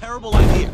Terrible idea.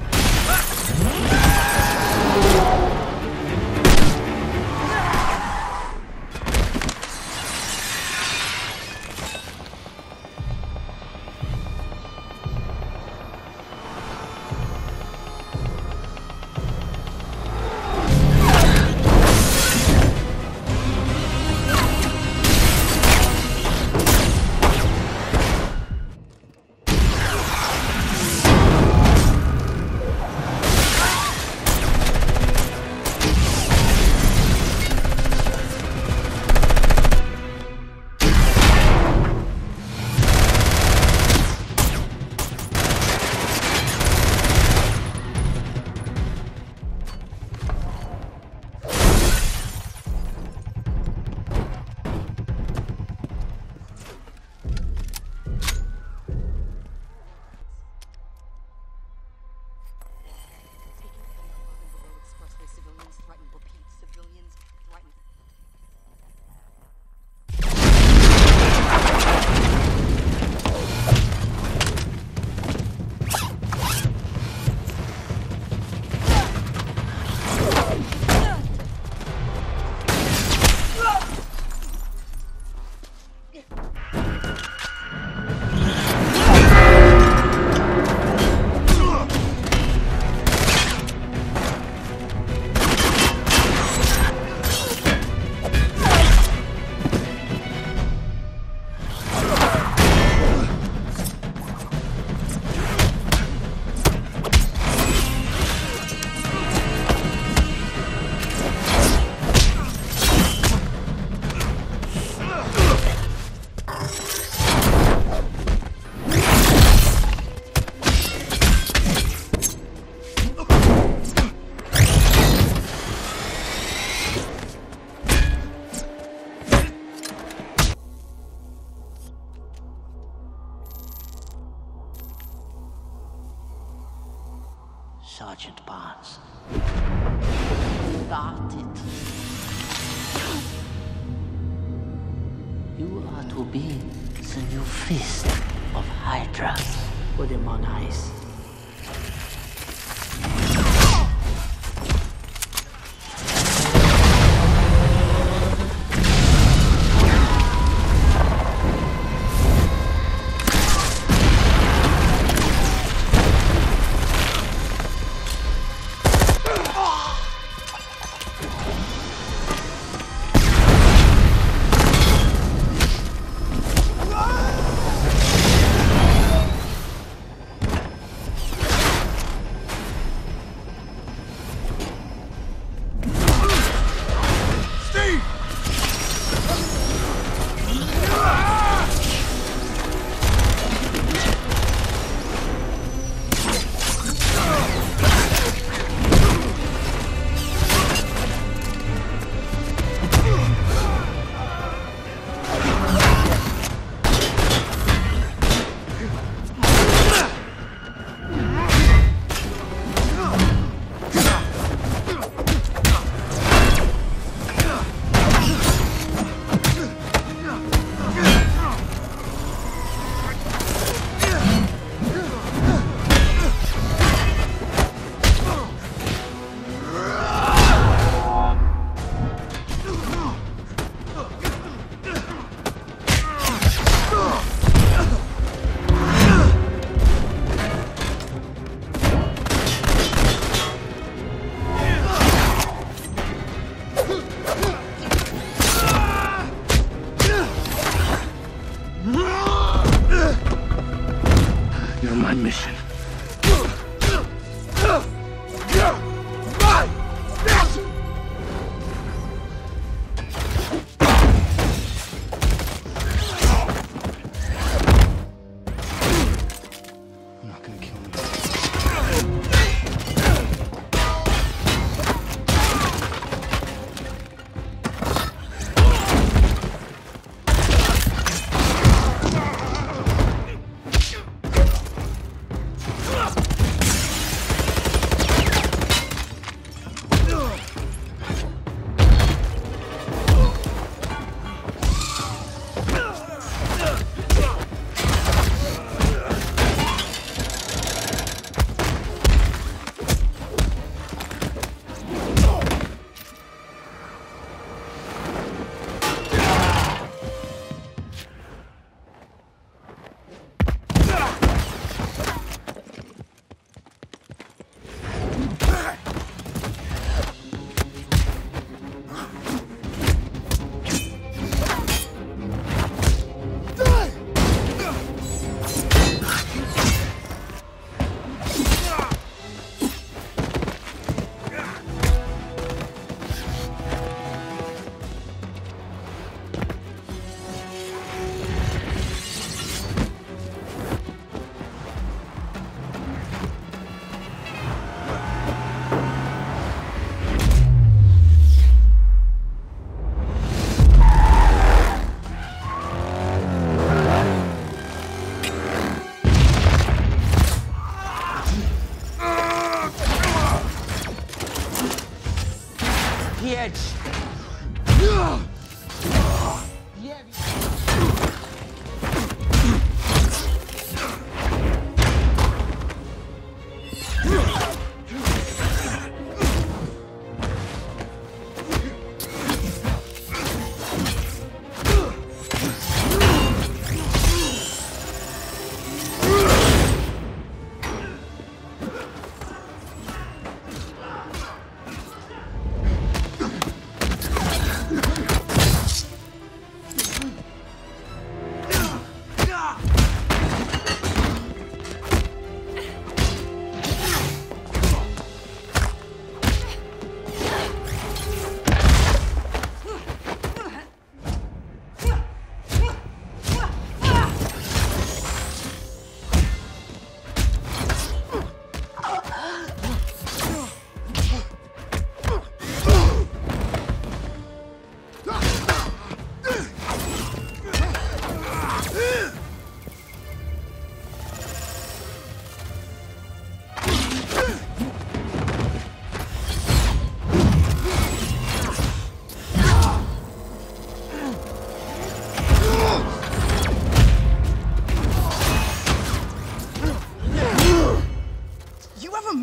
To be the new fist of Hydra. Put him on ice. My mission.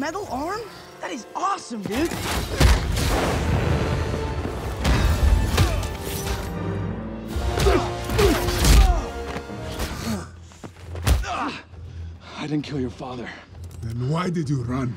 Metal arm? That is awesome, dude. I didn't kill your father. Then why did you run?